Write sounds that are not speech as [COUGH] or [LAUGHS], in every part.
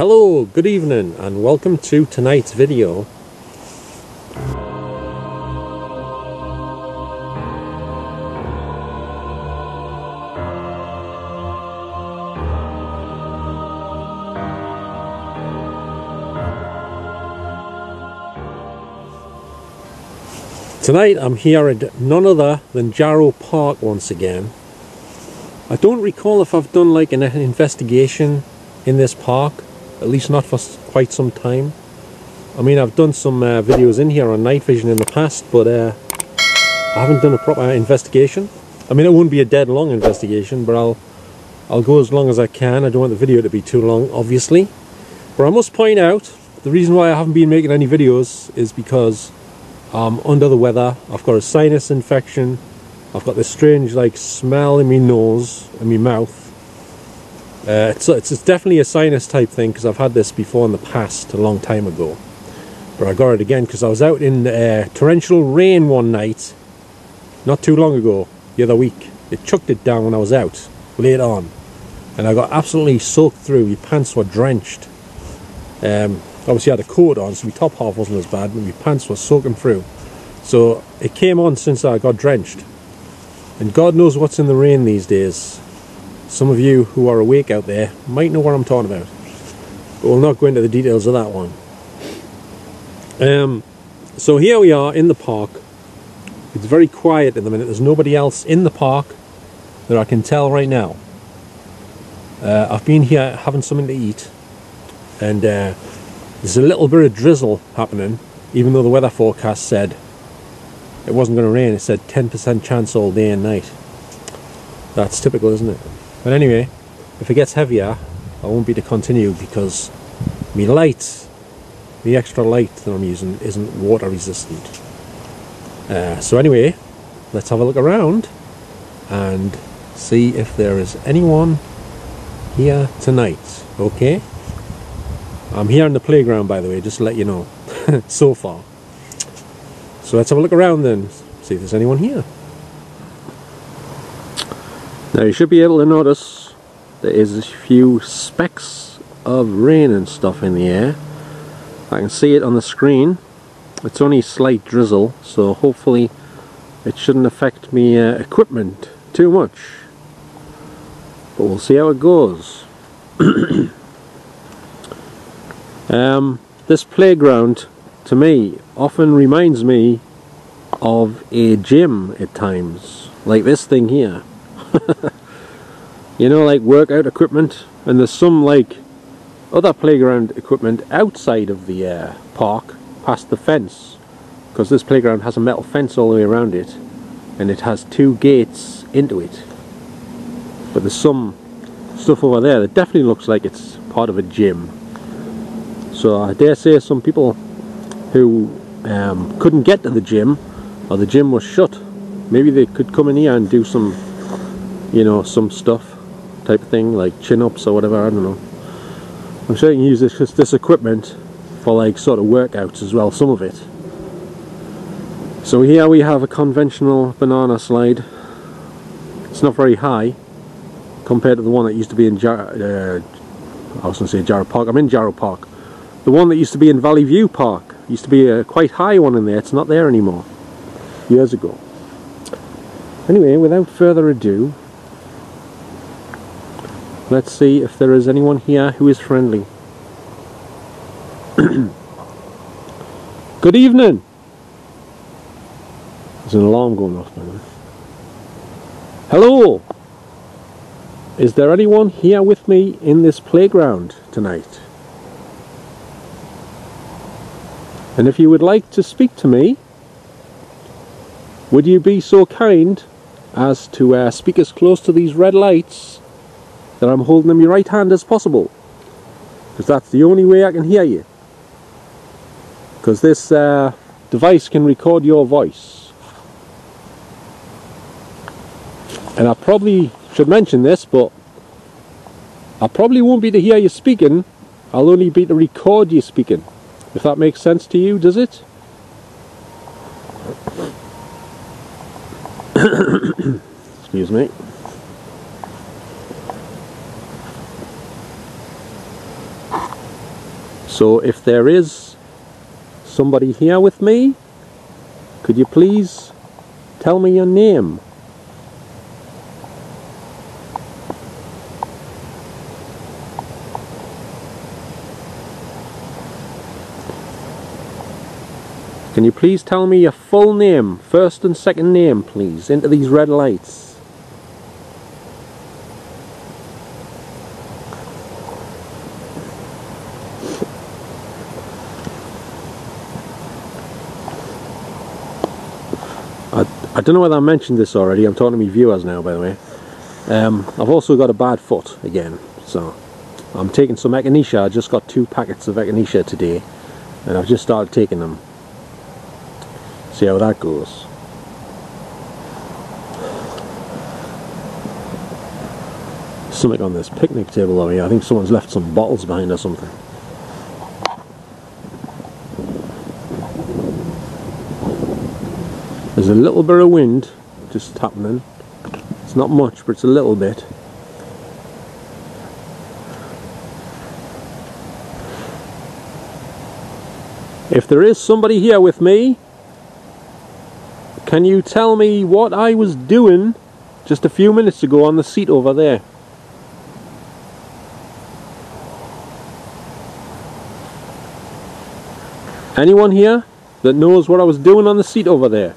Hello, good evening, and welcome to tonight's video. Tonight I'm here at none other than Jarrow Park once again. I don't recall if I've done like an investigation in this park, at least not for quite some time. I mean I've done some uh, videos in here on night vision in the past but uh, I haven't done a proper investigation. I mean it won't be a dead long investigation but I'll I'll go as long as I can. I don't want the video to be too long obviously. But I must point out the reason why I haven't been making any videos is because I'm under the weather. I've got a sinus infection. I've got this strange like smell in my nose and my mouth. Uh, it's, it's, it's definitely a sinus type thing because I've had this before in the past, a long time ago. But I got it again because I was out in uh, torrential rain one night, not too long ago, the other week. It chucked it down when I was out, late on. And I got absolutely soaked through. My pants were drenched. Um, obviously I had a coat on so my top half wasn't as bad but my pants were soaking through so it came on since I got drenched and God knows what's in the rain these days some of you who are awake out there might know what I'm talking about but we'll not go into the details of that one um, so here we are in the park it's very quiet at the minute there's nobody else in the park that I can tell right now uh, I've been here having something to eat and uh, there's a little bit of drizzle happening, even though the weather forecast said it wasn't going to rain. It said 10% chance all day and night. That's typical, isn't it? But anyway, if it gets heavier, I won't be to continue because my light, the extra light that I'm using, isn't water resistant. Uh, so anyway, let's have a look around and see if there is anyone here tonight. Okay? I'm here in the playground by the way, just to let you know, [LAUGHS] so far. So let's have a look around then, see if there's anyone here. Now you should be able to notice there is a few specks of rain and stuff in the air. I can see it on the screen. It's only slight drizzle, so hopefully it shouldn't affect me uh, equipment too much. But we'll see how it goes. [CLEARS THROAT] Um, this playground, to me, often reminds me of a gym at times, like this thing here. [LAUGHS] you know, like workout equipment, and there's some like other playground equipment outside of the uh, park, past the fence, because this playground has a metal fence all the way around it, and it has two gates into it. But there's some stuff over there that definitely looks like it's part of a gym. So I dare say some people who um, couldn't get to the gym or the gym was shut, maybe they could come in here and do some, you know, some stuff type of thing like chin-ups or whatever, I don't know. I'm sure you can use this, this equipment for like sort of workouts as well, some of it. So here we have a conventional banana slide. It's not very high compared to the one that used to be in Jar uh, I was going to say Jarrow Park. I'm in Jarrow Park. The one that used to be in Valley View Park used to be a quite high one in there. It's not there anymore. Years ago. Anyway, without further ado, let's see if there is anyone here who is friendly. [CLEARS THROAT] Good evening! There's an alarm going off by. Hello! Is there anyone here with me in this playground tonight? And if you would like to speak to me, would you be so kind as to uh, speak as close to these red lights that I'm holding in my right hand as possible? Because that's the only way I can hear you. Because this uh, device can record your voice. And I probably should mention this, but I probably won't be to hear you speaking, I'll only be to record you speaking. If that makes sense to you, does it? [COUGHS] Excuse me. So if there is somebody here with me, could you please tell me your name? Can you please tell me your full name, first and second name please, into these red lights? I, don't know whether I mentioned this already, I'm talking to my viewers now by the way. Um, I've also got a bad foot again, so I'm taking some echinacea, I just got two packets of echinacea today and I've just started taking them see how that goes. Something on this picnic table over here. I think someone's left some bottles behind or something. A little bit of wind just happening. It's not much, but it's a little bit. If there is somebody here with me, can you tell me what I was doing just a few minutes ago on the seat over there? Anyone here that knows what I was doing on the seat over there?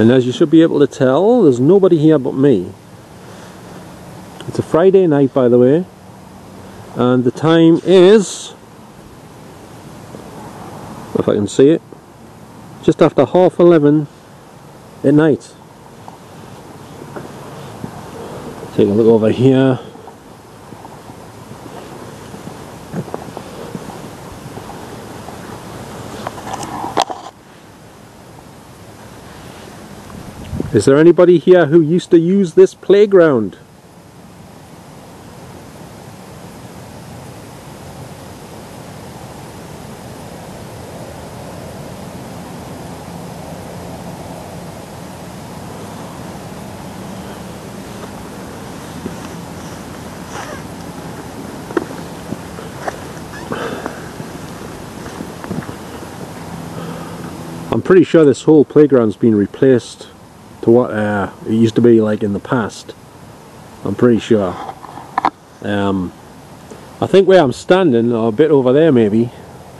And as you should be able to tell, there's nobody here but me. It's a Friday night by the way. And the time is if I can see it just after half 11 at night. Take a look over here Is there anybody here who used to use this playground? I'm pretty sure this whole playground's been replaced to what uh, it used to be like in the past. I'm pretty sure. Um, I think where I'm standing, or a bit over there maybe,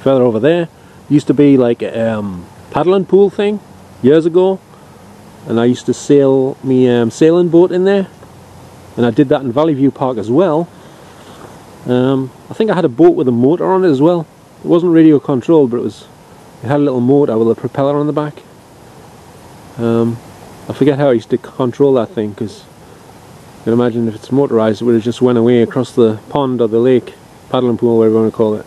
further over there, used to be like a um, paddling pool thing years ago. And I used to sail me um, sailing boat in there. And I did that in Valley View Park as well. Um, I think I had a boat with a motor on it as well. It wasn't radio controlled, but it was it had a little motor with a propeller on the back. Um, I forget how I used to control that thing because you can imagine if it's motorized it would have just went away across the pond or the lake, paddling pool, whatever you want to call it.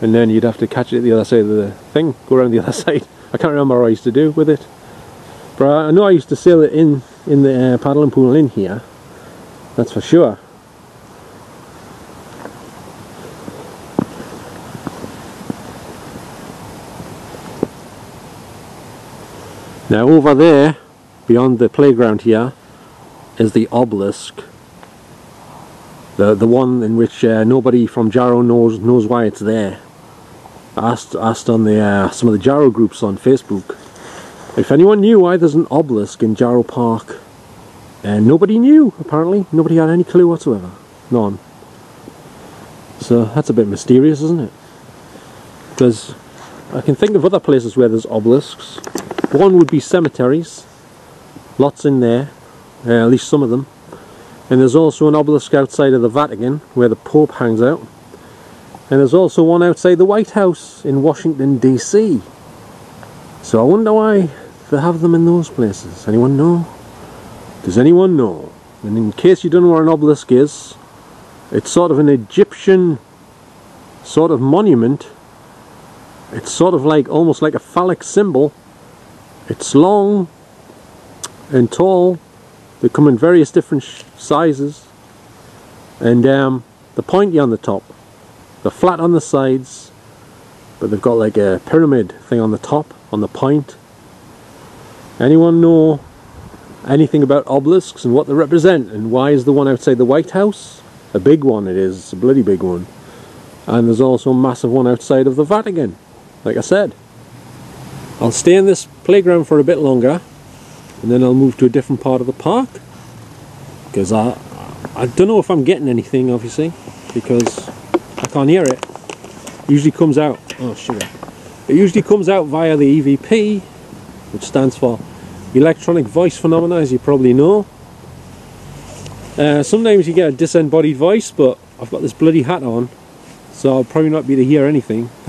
And then you'd have to catch it the other side of the thing, go around the [LAUGHS] other side. I can't remember what I used to do with it. But I know I used to sail it in, in the uh, paddling pool in here, that's for sure. Now over there, beyond the playground here, is the obelisk. The the one in which uh, nobody from Jarrow knows knows why it's there. I asked asked on the uh, some of the Jarrow groups on Facebook if anyone knew why there's an obelisk in Jarrow Park, and nobody knew. Apparently, nobody had any clue whatsoever. None. So that's a bit mysterious, isn't it? Because I can think of other places where there's obelisks. One would be cemeteries, lots in there, uh, at least some of them. And there's also an obelisk outside of the Vatican where the Pope hangs out. And there's also one outside the White House in Washington DC. So I wonder why they have them in those places. Anyone know? Does anyone know? And in case you don't know where an obelisk is, it's sort of an Egyptian sort of monument. It's sort of like almost like a phallic symbol it's long and tall. They come in various different sizes. And um, the pointy on the top. They're flat on the sides. But they've got like a pyramid thing on the top, on the point. Anyone know anything about obelisks and what they represent and why is the one outside the White House? A big one it is, a bloody big one. And there's also a massive one outside of the Vatican, like I said. I'll stay in this playground for a bit longer and then I'll move to a different part of the park because I, I don't know if I'm getting anything obviously because I can't hear it. it usually comes out, oh shit. It usually comes out via the EVP which stands for electronic voice phenomena as you probably know. Uh, sometimes you get a disembodied voice but I've got this bloody hat on so I'll probably not be able to hear anything. [LAUGHS]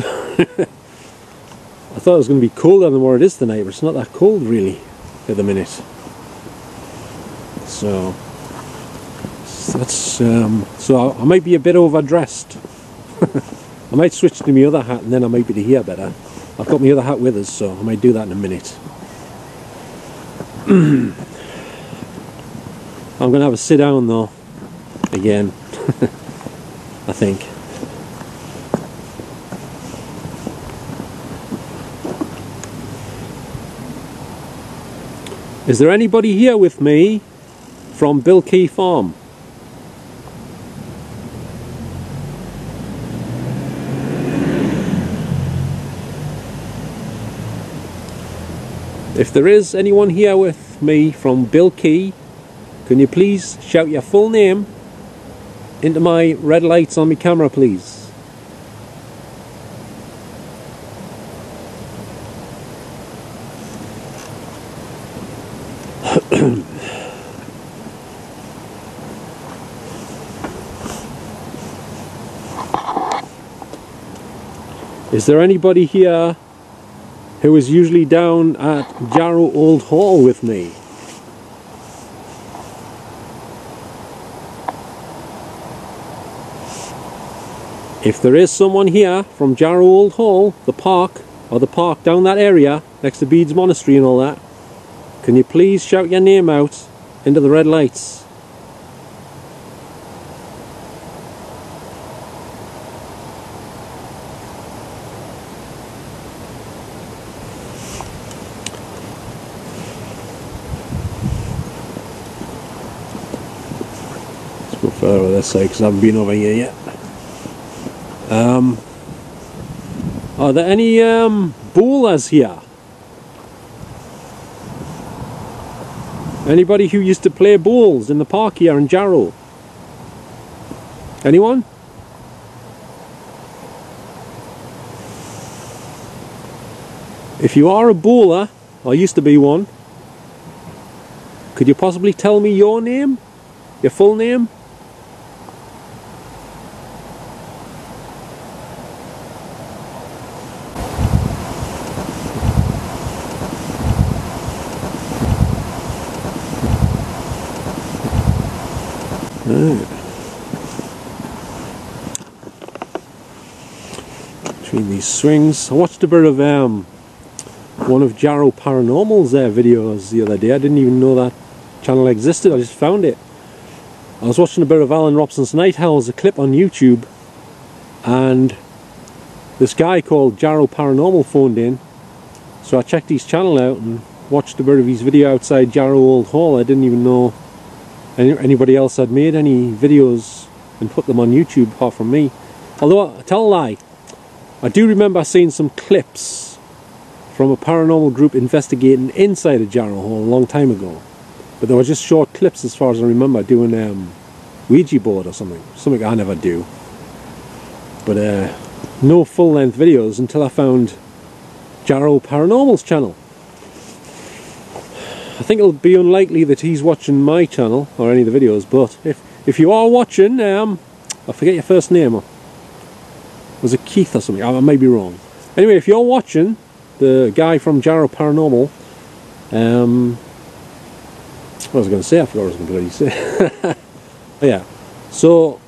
I thought it was going to be colder than what it is tonight but it's not that cold really at the minute. So that's um, so I, I might be a bit overdressed. [LAUGHS] I might switch to my other hat and then I might be to hear better. I've got my other hat with us so I might do that in a minute. [CLEARS THROAT] I'm going to have a sit down though, again, [LAUGHS] I think. Is there anybody here with me from Bilkey Farm? If there is anyone here with me from Bilkey, can you please shout your full name into my red lights on my camera please? [CLEARS THROAT] Is there anybody here who is usually down at Jarrow Old Hall with me. If there is someone here from Jarrow Old Hall, the park, or the park down that area, next to Bede's Monastery and all that, can you please shout your name out into the red lights? further this side because I haven't been over here yet. Um, are there any um, bowlers here? Anybody who used to play balls in the park here in Jarrow? Anyone? If you are a bowler, or used to be one, could you possibly tell me your name? Your full name? These swings, I watched a bit of um, one of Jarrow Paranormal's uh, videos the other day. I didn't even know that channel existed. I just found it. I was watching a bit of Alan Robson's Night Owls, a clip on YouTube, and this guy called Jarrow Paranormal phoned in. So I checked his channel out and watched a bit of his video outside Jarrow Old Hall. I didn't even know anybody else had made any videos and put them on YouTube apart from me. Although, I tell a lie, I do remember seeing some clips from a paranormal group investigating inside a Jarrow Hall a long time ago. But they were just short clips as far as I remember doing um, Ouija board or something. Something I never do. But uh, no full length videos until I found Jarrow Paranormal's channel. I think it'll be unlikely that he's watching my channel or any of the videos, but if if you are watching, um, I forget your first name. Was it Keith or something? I, may be wrong. Anyway, if you're watching, the guy from Jarrow Paranormal, um, what was I going to say? I forgot what I was going to say. [LAUGHS] yeah. So,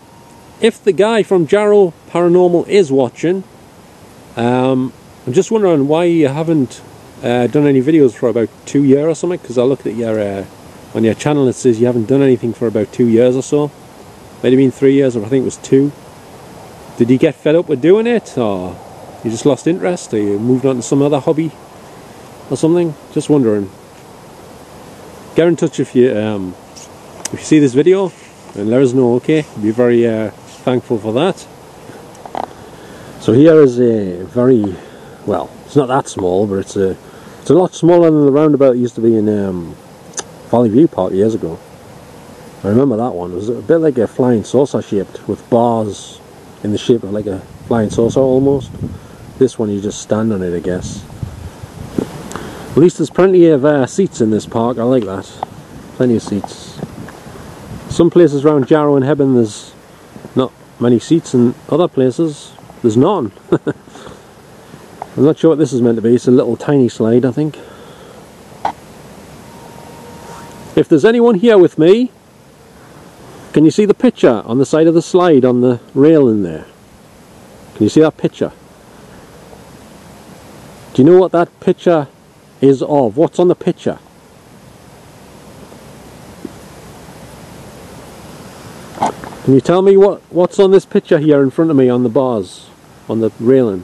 if the guy from Jarrow Paranormal is watching, um, I'm just wondering why you haven't uh, done any videos for about two years or something because I looked at your uh, on your channel it says you haven't done anything for about two years or so have been three years or I think it was two did you get fed up with doing it or you just lost interest or you moved on to some other hobby or something just wondering get in touch if you um, if you see this video and let us know. Okay, be very uh, thankful for that. So here is a very well, it's not that small, but it's a it's a lot smaller than the roundabout used to be in um, Valley View Park years ago. I remember that one. It was a bit like a flying saucer shaped with bars in the shape of like a flying saucer almost. This one you just stand on it I guess. At least there's plenty of uh, seats in this park, I like that. Plenty of seats. Some places around Jarrow and Hebburn there's not many seats and other places there's none. [LAUGHS] I'm not sure what this is meant to be, it's a little tiny slide I think. If there's anyone here with me can you see the picture on the side of the slide on the rail in there? Can you see that picture? Do you know what that picture is of? What's on the picture? Can you tell me what, what's on this picture here in front of me on the bars, on the railing?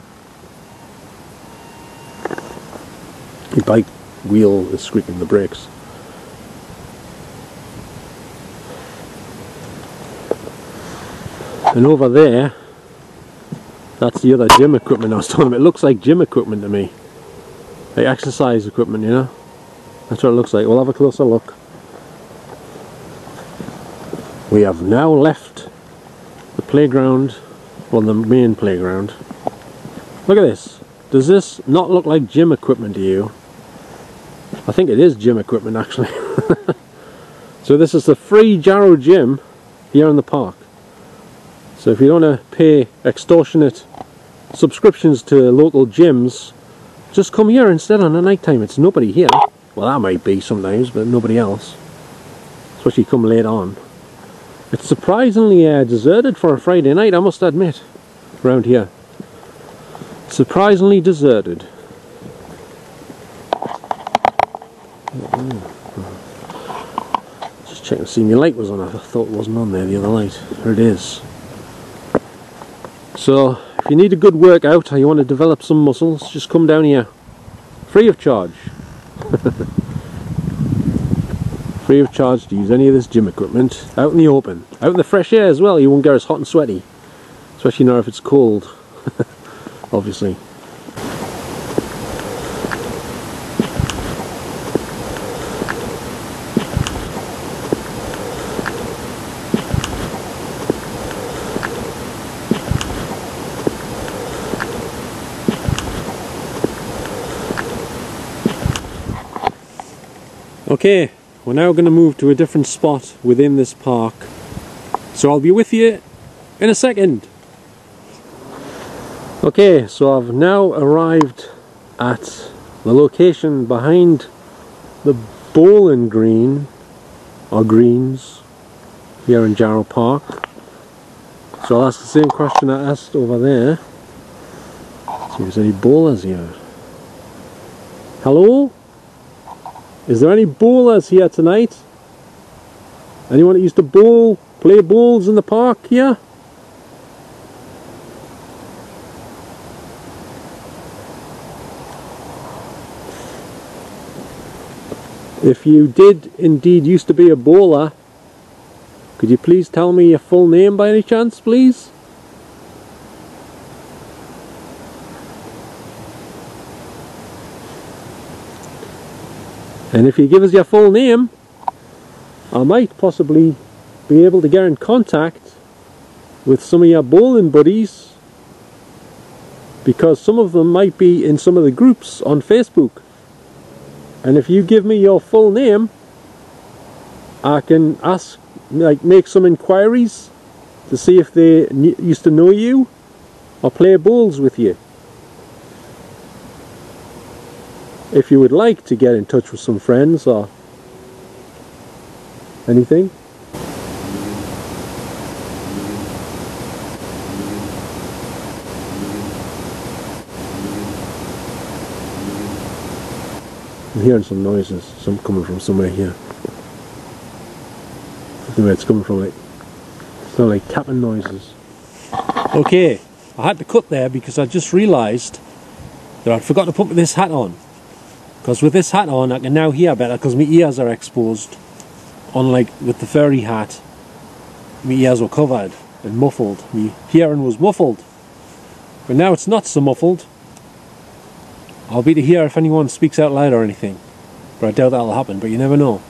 The bike wheel is squeaking the brakes. And over there, that's the other gym equipment I was [LAUGHS] talking about. It looks like gym equipment to me. Like exercise equipment, you know? That's what it looks like. We'll have a closer look. We have now left the playground, well the main playground. Look at this. Does this not look like gym equipment to you? I think it is gym equipment actually. [LAUGHS] so this is the free Jarrow gym here in the park. So if you don't want to pay extortionate subscriptions to local gyms, just come here instead on the night time. It's nobody here. Well, that might be sometimes, but nobody else. Especially come late on. It's surprisingly uh, deserted for a Friday night, I must admit, around here. Surprisingly deserted. Just checking to see my light was on. I thought it wasn't on there the other light. There it is. So if you need a good workout or you want to develop some muscles, just come down here. Free of charge. [LAUGHS] Free of charge to use any of this gym equipment out in the open. Out in the fresh air as well, you won't get as hot and sweaty. Especially now if it's cold. [LAUGHS] Obviously. Okay, we're now going to move to a different spot within this park. So I'll be with you in a second. Okay, so I've now arrived at the location behind the bowling green, or greens, here in Jarrow Park. So I'll ask the same question I asked over there. See if there's any bowlers here. Hello? Is there any bowlers here tonight? Anyone that used to bowl, play bowls in the park here? If you did indeed used to be a bowler, could you please tell me your full name by any chance, please? And if you give us your full name, I might possibly be able to get in contact with some of your bowling buddies because some of them might be in some of the groups on Facebook. And if you give me your full name, I can ask, like, make some inquiries to see if they used to know you or play bowls with you. If you would like to get in touch with some friends or anything. I'm hearing some noises some coming from somewhere here. Where it's coming from like not like tapping noises. Okay I had to cut there because I just realised that I'd forgot to put this hat on Because with this hat on, I can now hear better because my ears are exposed. Unlike with the furry hat, my ears were covered and muffled. My hearing was muffled. But now it's not so muffled. I'll be to hear if anyone speaks out loud or anything. But I doubt that'll happen, but you never know.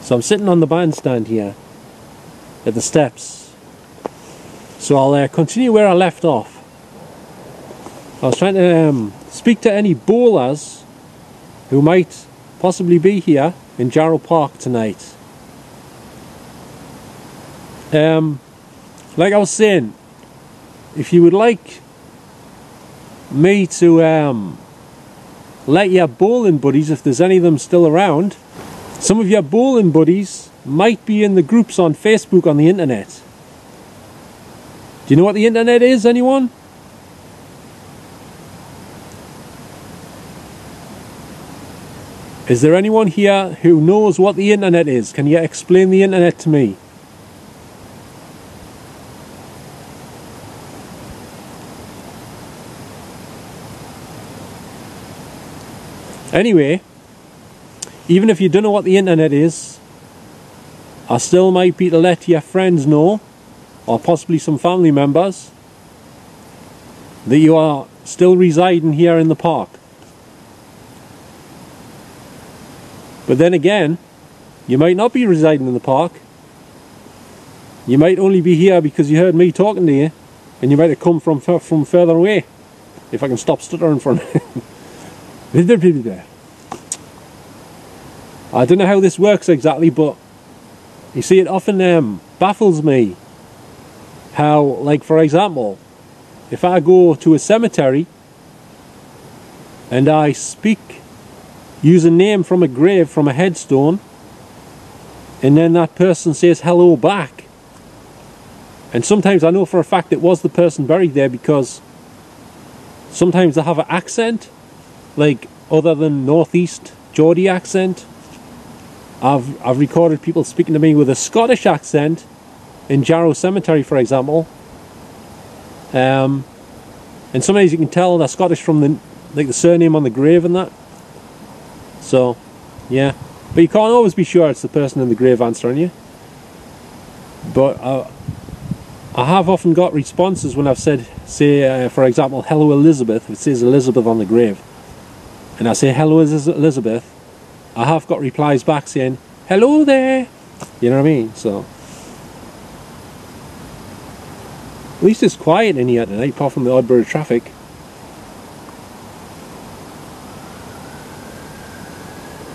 So I'm sitting on the bandstand here at the steps. So I'll uh, continue where I left off. I was trying to um, speak to any bowlers who might possibly be here in Jarrow Park tonight. Um, like I was saying, if you would like me to um, let your bowling buddies, if there's any of them still around, some of your bowling buddies might be in the groups on Facebook on the internet. Do you know what the internet is, anyone? Is there anyone here who knows what the internet is? Can you explain the internet to me? Anyway, even if you don't know what the internet is, I still might be to let your friends know, or possibly some family members, that you are still residing here in the park. But then again, you might not be residing in the park. You might only be here because you heard me talking to you, and you might have come from from further away. If I can stop stuttering for a [LAUGHS] minute. I don't know how this works exactly, but you see, it often um, baffles me how, like, for example, if I go to a cemetery and I speak, use a name from a grave, from a headstone, and then that person says hello back. And sometimes I know for a fact it was the person buried there because sometimes they have an accent, like other than northeast Geordie accent I've, I've recorded people speaking to me with a Scottish accent in Jarrow Cemetery, for example. Um, and sometimes you can tell they're Scottish from the like the surname on the grave and that. So, yeah. But you can't always be sure it's the person in the grave answering you. But uh, I have often got responses when I've said, say, uh, for example, hello Elizabeth. It says Elizabeth on the grave. And I say, hello Elizabeth I have got replies back saying, hello there. You know what I mean? So, at least it's quiet in here tonight, apart from the odd bit of traffic.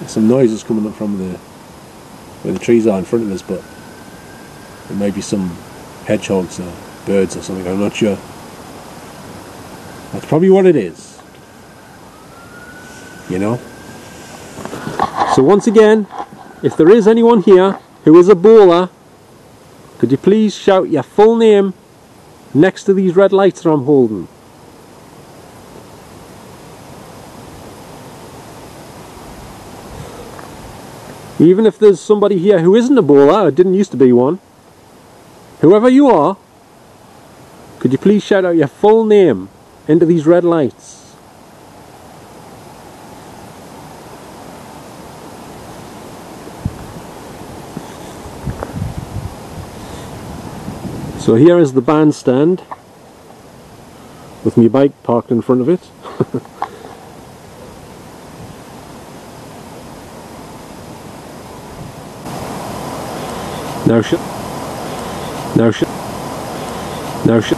Some noises coming up from the where the trees are in front of us, but there may be some hedgehogs or birds or something. I'm not sure. That's probably what it is. You know. So once again, if there is anyone here who is a bowler, could you please shout your full name next to these red lights that I'm holding? Even if there's somebody here who isn't a baller, or didn't used to be one, whoever you are, could you please shout out your full name into these red lights? So here is the bandstand with my bike parked in front of it. [LAUGHS] now shut. Now shut. Now shut.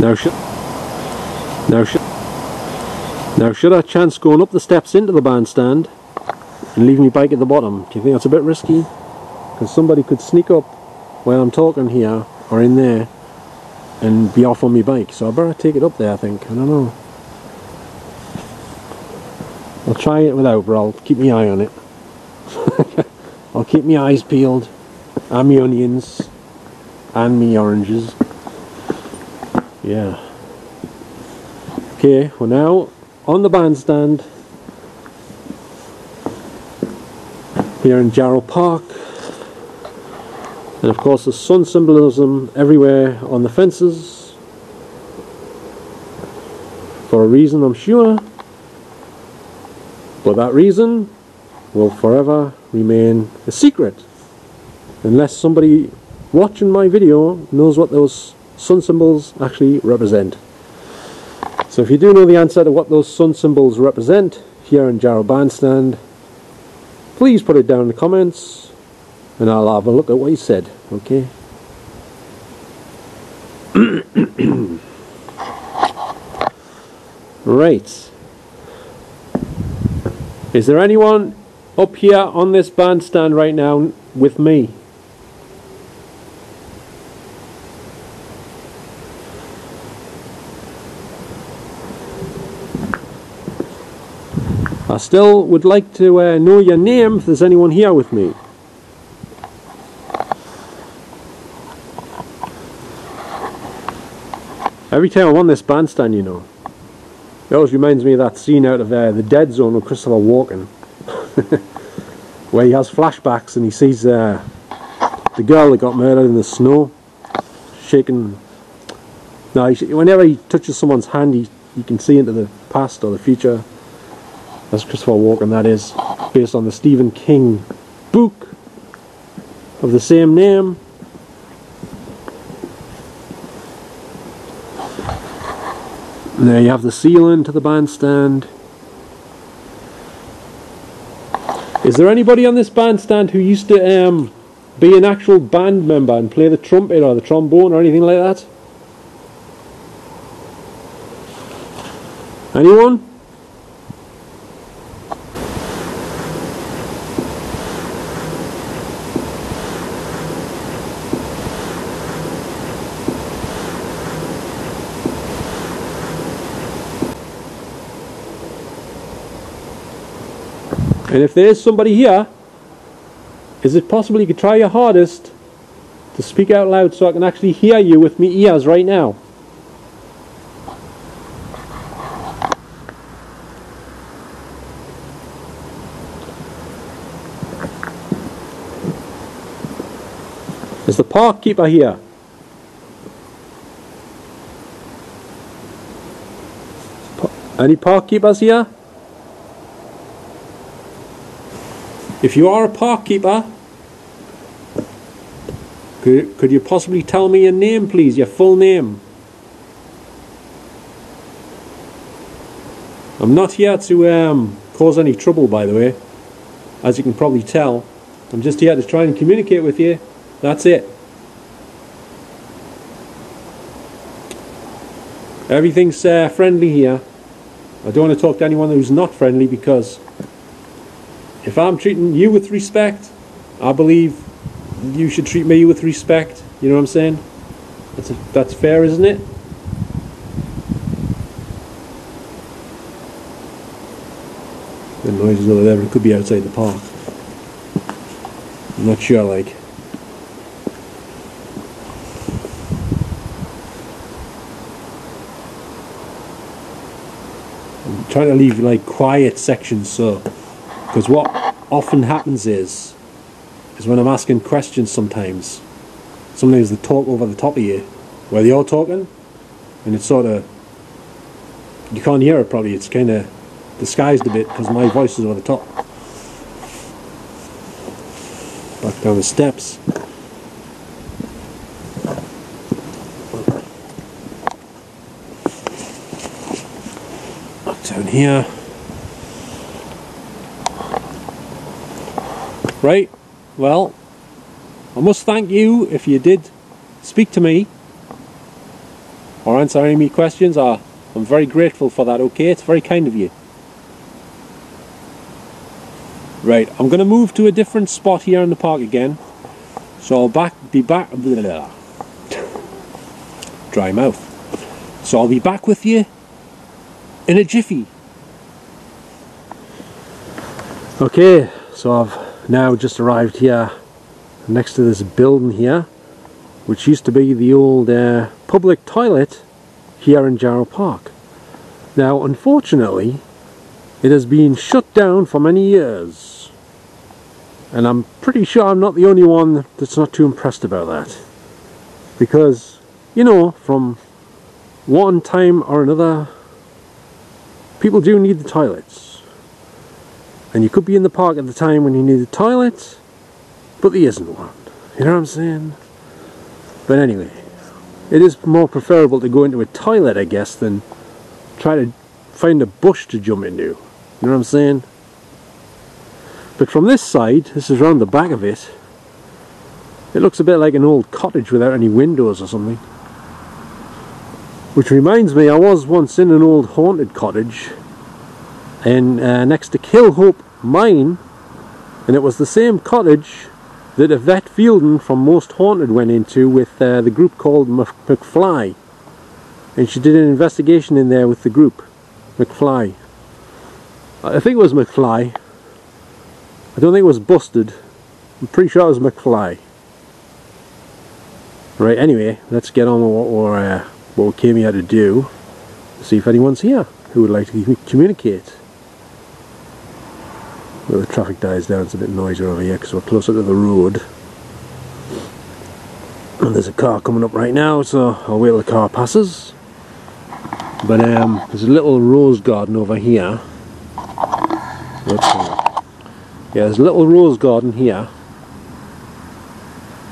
Now shut. Now shut. Now should I chance going up the steps into the bandstand and leave my bike at the bottom, do you think that's a bit risky? Because somebody could sneak up while I'm talking here or in there and be off on my bike so I better take it up there I think I don't know I'll try it without but I'll keep my eye on it [LAUGHS] I'll keep my eyes peeled and my onions and my oranges. Yeah. Okay we're now on the bandstand here in Jarrow Park and of course the sun symbolism everywhere on the fences. For a reason I'm sure. But that reason will forever remain a secret unless somebody watching my video knows what those sun symbols actually represent. So if you do know the answer to what those sun symbols represent here in Jarrow Bandstand, please put it down in the comments and I'll have a look at what you said, okay? [COUGHS] right. Is there anyone up here on this bandstand right now with me? I still would like to uh, know your name if there's anyone here with me. Every time I'm on this bandstand, you know, it always reminds me of that scene out of uh, The Dead Zone with Christopher Walken, [LAUGHS] where he has flashbacks and he sees uh, the girl that got murdered in the snow, shaking. No, he, whenever he touches someone's hand, he, you can see into the past or the future. That's Christopher Walken, that is, based on the Stephen King book of the same name. There you have the ceiling to the bandstand. Is there anybody on this bandstand who used to um, be an actual band member and play the trumpet or the trombone or anything like that? Anyone? And if there is somebody here, is it possible you could try your hardest to speak out loud so I can actually hear you with me ears right now? Is the park keeper here? Any park keepers here? If you are a park keeper, could, could you possibly tell me your name please, your full name? I'm not here to um, cause any trouble by the way, as you can probably tell. I'm just here to try and communicate with you, that's it. Everything's uh, friendly here. I don't want to talk to anyone who's not friendly because if I'm treating you with respect, I believe you should treat me with respect. You know what I'm saying? That's, a, that's fair, isn't it? The noises over there, it could be outside the park. I'm not sure, like. I'm trying to leave like quiet sections so because what often happens is, is when I'm asking questions sometimes, sometimes they talk over the top of you, where you're all talking, and it's sort of, you can't hear it probably, it's kind of disguised a bit because my voice is over the top. Back down the steps. Down here. Right, well, I must thank you if you did speak to me or answer any questions. I, I'm very grateful for that, okay? It's very kind of you. Right, I'm going to move to a different spot here in the park again. So I'll back be back. Blah, blah, Dry mouth. So I'll be back with you in a jiffy. Okay, so I've now just arrived here next to this building here which used to be the old uh, public toilet here in Jarrow Park. Now unfortunately it has been shut down for many years. And I'm pretty sure I'm not the only one that's not too impressed about that. Because you know from one time or another people do need the toilets And you could be in the park at the time when you need a toilet, but there isn't one. You know what I'm saying? But anyway, it is more preferable to go into a toilet, I guess, than try to find a bush to jump into. You know what I'm saying? But from this side, this is around the back of it, it looks a bit like an old cottage without any windows or something. Which reminds me, I was once in an old haunted cottage and uh, next to Killhope Mine, and it was the same cottage that Yvette Fielding from Most Haunted went into with uh, the group called McFly. And she did an investigation in there with the group, McFly. I think it was McFly. I don't think it was Busted. I'm pretty sure it was McFly. Right, anyway, let's get on with what we're, uh, what we came here to do. See if anyone's here who would like to communicate. Well, the traffic dies down, it's a bit noisier over here because we're closer to the road. And there's a car coming up right now, so I'll wait till the car passes. But um, there's a little rose garden over here. Yeah, there's a little rose garden here.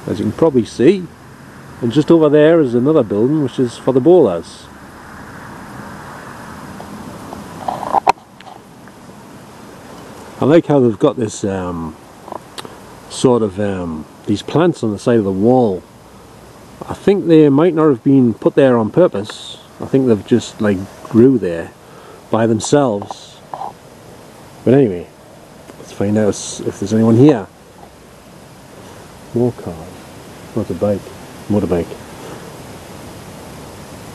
As you can probably see. And just over there is another building which is for the bowlers. I like how they've got this um, sort of um, these plants on the side of the wall. I think they might not have been put there on purpose. I think they've just like grew there by themselves. But anyway, let's find out if there's anyone here. More cars. motorbike. Motorbike.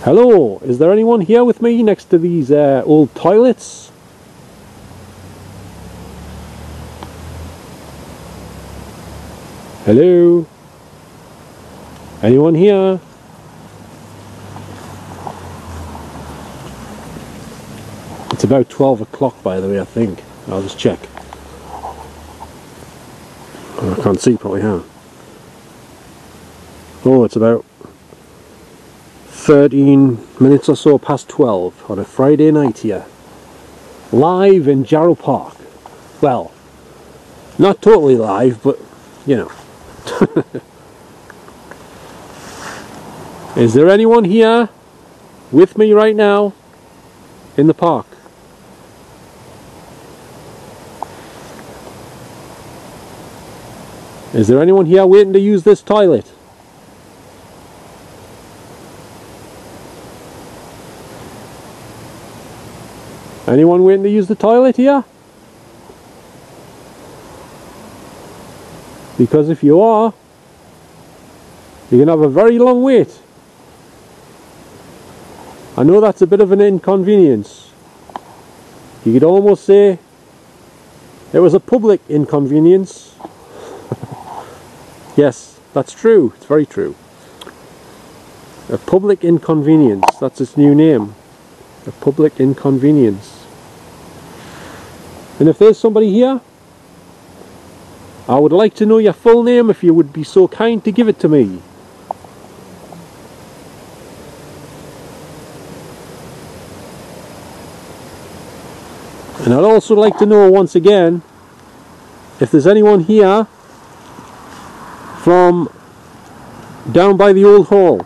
Hello, is there anyone here with me next to these uh, old toilets? Hello? Anyone here? It's about 12 o'clock by the way I think. I'll just check. I can't see probably how. Oh, it's about 13 minutes or so past 12 on a Friday night here. Live in Jarrow Park. Well, not totally live, but you know. [LAUGHS] Is there anyone here with me right now in the park? Is there anyone here waiting to use this toilet? Anyone waiting to use the toilet here? Because if you are you can have a very long wait. I know that's a bit of an inconvenience. You could almost say it was a public inconvenience. [LAUGHS] Yes that's true. It's very true. A public inconvenience. That's its new name. A public inconvenience. And if there's somebody here I would like to know your full name if you would be so kind to give it to me. And I'd also like to know once again if there's anyone here from down by the old hall.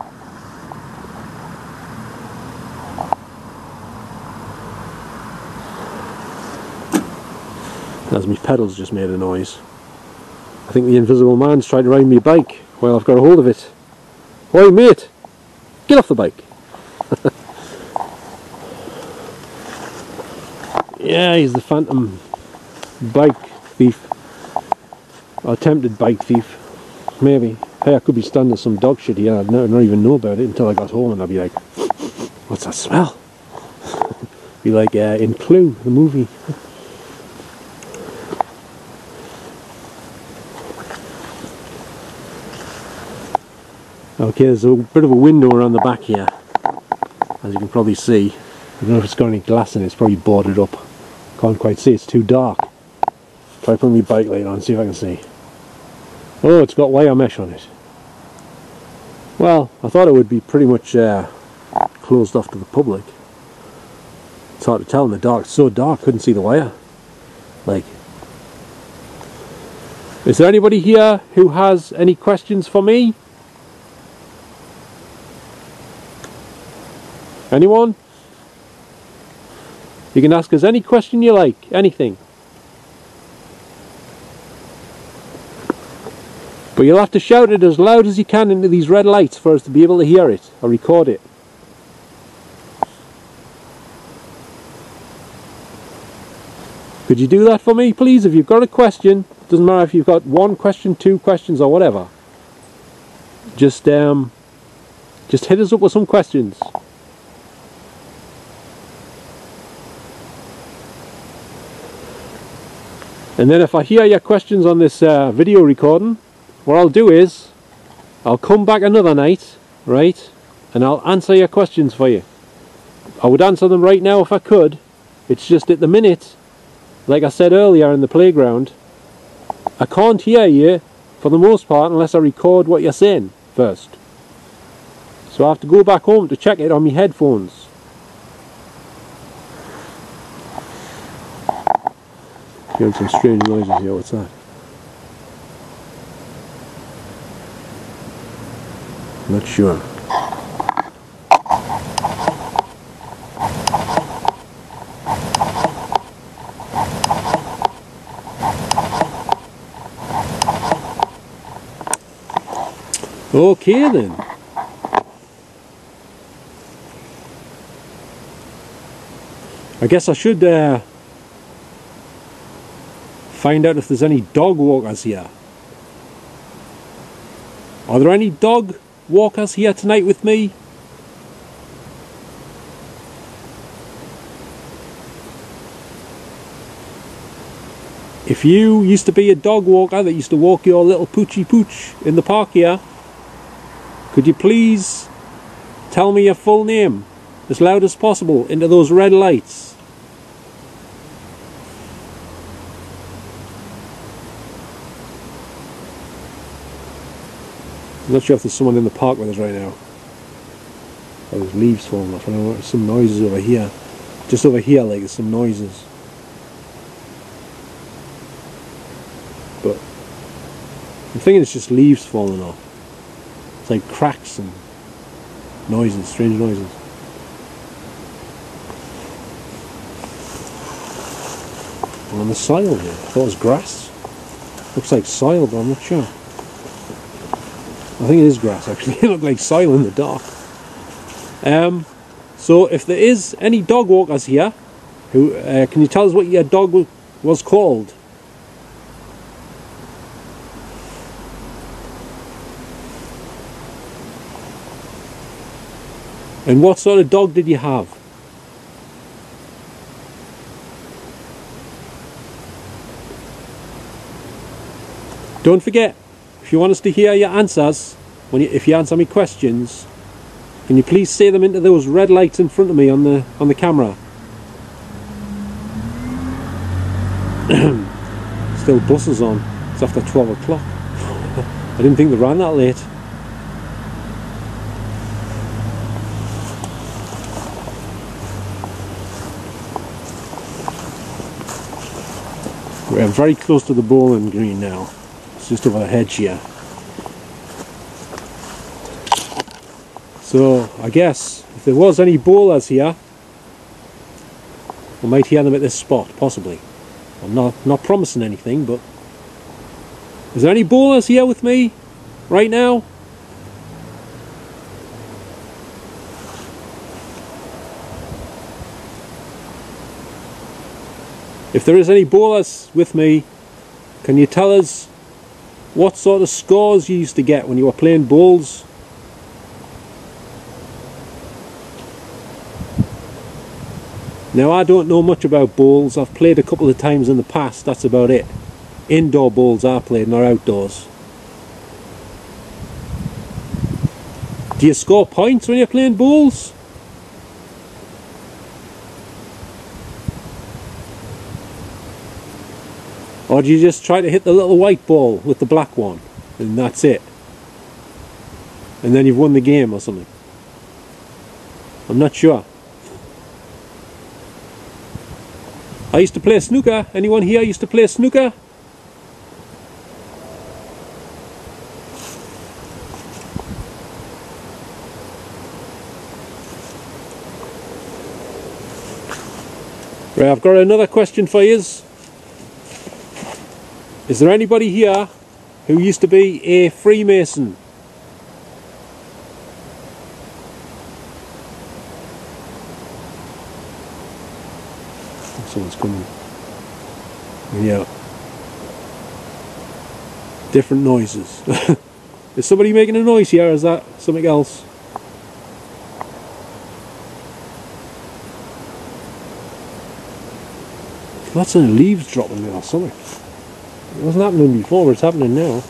As my pedals just made a noise. I think the invisible man's trying to ride me bike while I've got a hold of it. Why mate! Get off the bike! [LAUGHS] yeah, he's the phantom bike thief. Attempted bike thief. Maybe. Hey, I could be standing some dog shit here. I'd not, not even know about it until I got home and I'd be like, [LAUGHS] what's that smell? [LAUGHS] be like uh, in Clue, the movie. Okay, there's a bit of a window around the back here, as you can probably see. I don't know if it's got any glass in it, it's probably boarded up. Can't quite see, it's too dark. Try putting my bike light on, and see if I can see. Oh, it's got wire mesh on it. Well, I thought it would be pretty much uh, closed off to the public. It's hard to tell in the dark, it's so dark, couldn't see the wire. Like, Is there anybody here who has any questions for me? Anyone? You can ask us any question you like, anything. But you'll have to shout it as loud as you can into these red lights for us to be able to hear it or record it. Could you do that for me, please? If you've got a question, doesn't matter if you've got one question, two questions, or whatever. Just um, just hit us up with some questions. And then if I hear your questions on this uh, video recording, what I'll do is, I'll come back another night, right, and I'll answer your questions for you. I would answer them right now if I could. It's just at the minute, like I said earlier in the playground, I can't hear you for the most part unless I record what you're saying first. So I have to go back home to check it on my headphones. Hearing some strange noises here, what's that? Not sure. Okay then. I guess I should uh, find out if there's any dog walkers here. Are there any dog walkers here tonight with me? If you used to be a dog walker that used to walk your little poochie pooch in the park here, could you please tell me your full name as loud as possible into those red lights? I'm not sure if there's someone in the park with us right now. Oh, there's leaves falling off. I know some noises over here. Just over here, like there's some noises. But I'm thinking it's just leaves falling off. It's like cracks and noises, strange noises. And on the soil here, I thought it was grass. Looks like soil, but I'm not sure. I think it is grass actually. [LAUGHS] it looked like soil in the dark. Um, so if there is any dog walkers here, who uh, can you tell us what your dog was called? And what sort of dog did you have? Don't forget, you want us to hear your answers, when you, if you answer me questions, can you please say them into those red lights in front of me on the on the camera? [CLEARS THROAT] Still buses on. It's after 12 o'clock. [LAUGHS] I didn't think they ran that late. We're very close to the bowling green now. It's just over the hedge here. So I guess if there was any bowlers here, we might hear them at this spot, possibly. I'm not not promising anything, but is there any bowlers here with me right now? If there is any bowlers with me, can you tell us what sort of scores you used to get when you were playing bowls? Now I don't know much about bowls, I've played a couple of times in the past, that's about it. Indoor bowls I played, not outdoors. Do you score points when you're playing bowls? Or do you just try to hit the little white ball with the black one? And that's it. And then you've won the game or something. I'm not sure. I used to play snooker. Anyone here used to play snooker? Right, I've got another question for you. Is there anybody here who used to be a Freemason? Someone's coming. Yeah. Different noises. [LAUGHS] is somebody making a noise here is that something else? Lots of leaves dropping there or something. It wasn't happening before, it's happening now.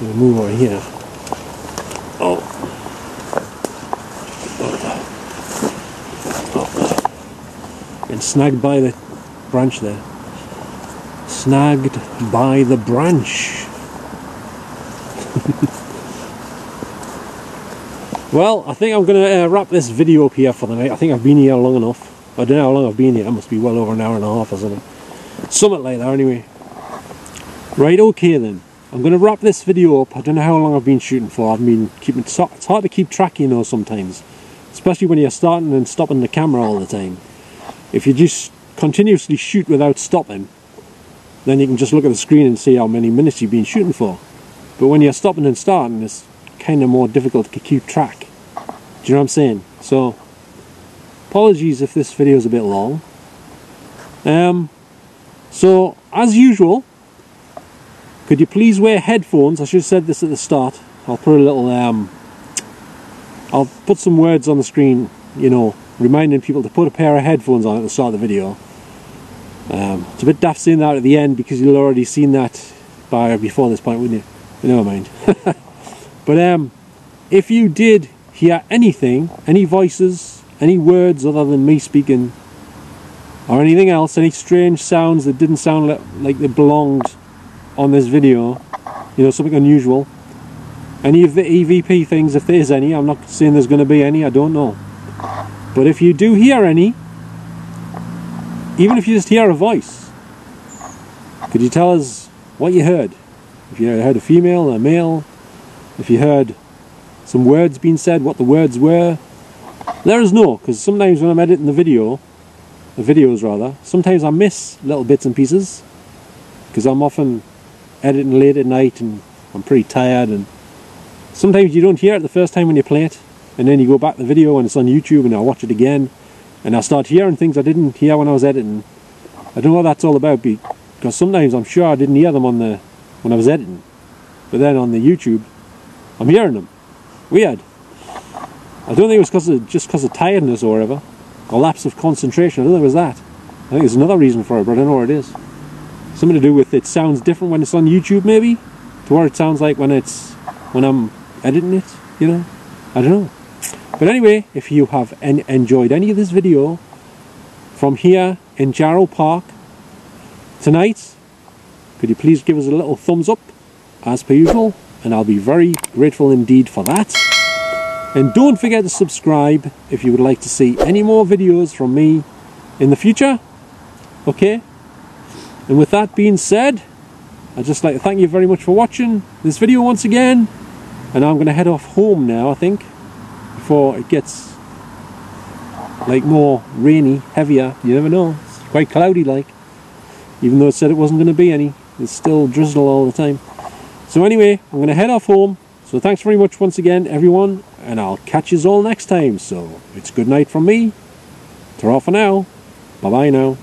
Gonna move over here. Oh. oh. And snagged by the branch there. Snagged by the branch. [LAUGHS] well, I think I'm going to uh, wrap this video up here for the night. I think I've been here long enough. I don't know how long I've been here. It must be well over an hour and a half or something. Something like that anyway. Right, okay then. I'm going to wrap this video up. I don't know how long I've been shooting for. I've been keeping... It's hard to keep track, you know, sometimes. Especially when you're starting and stopping the camera all the time. If you just continuously shoot without stopping, then you can just look at the screen and see how many minutes you've been shooting for. But when you're stopping and starting, it's kind of more difficult to keep track. Do you know what I'm saying? So, Apologies if this video is a bit long. Um, so, as usual, could you please wear headphones? I should have said this at the start. I'll put a little, um, I'll put some words on the screen, you know, reminding people to put a pair of headphones on at the start of the video. Um, it's a bit daft seeing that at the end because you'll already seen that by before this point, wouldn't you? But never mind. [LAUGHS] but um, if you did hear anything, any voices, any words other than me speaking or anything else, any strange sounds that didn't sound like they belonged on this video, you know, something unusual. Any of the EVP things, if there is any, I'm not saying there's going to be any, I don't know. But if you do hear any, even if you just hear a voice, could you tell us what you heard? If you heard a female, a male, if you heard some words being said, what the words were, let us know, because sometimes when I'm editing the video, the videos rather, sometimes I miss little bits and pieces, because I'm often editing late at night and I'm pretty tired, and sometimes you don't hear it the first time when you play it, and then you go back to the video and it's on YouTube and I watch it again, and I start hearing things I didn't hear when I was editing. I don't know what that's all about, because sometimes I'm sure I didn't hear them on the when I was editing, but then on the YouTube, I'm hearing them. Weird. I don't think it was cause of, just because of tiredness or whatever, a lapse of concentration. I don't know was that. I think there's another reason for it, but I don't know what it is. Something to do with it sounds different when it's on YouTube, maybe, to what it sounds like when it's when I'm editing it. You know, I don't know. But anyway, if you have en enjoyed any of this video from here in Jarrow Park tonight, could you please give us a little thumbs up as per usual, and I'll be very grateful indeed for that. And don't forget to subscribe if you would like to see any more videos from me in the future. Okay? And with that being said, I'd just like to thank you very much for watching this video once again. And I'm going to head off home now, I think, before it gets like more rainy, heavier. You never know. It's quite cloudy like. Even though it said it wasn't going to be any. It's still drizzle all the time. So anyway, I'm going to head off home. So thanks very much once again, everyone, and I'll catch you all next time. So it's good night from me. Ta for now. Bye bye now.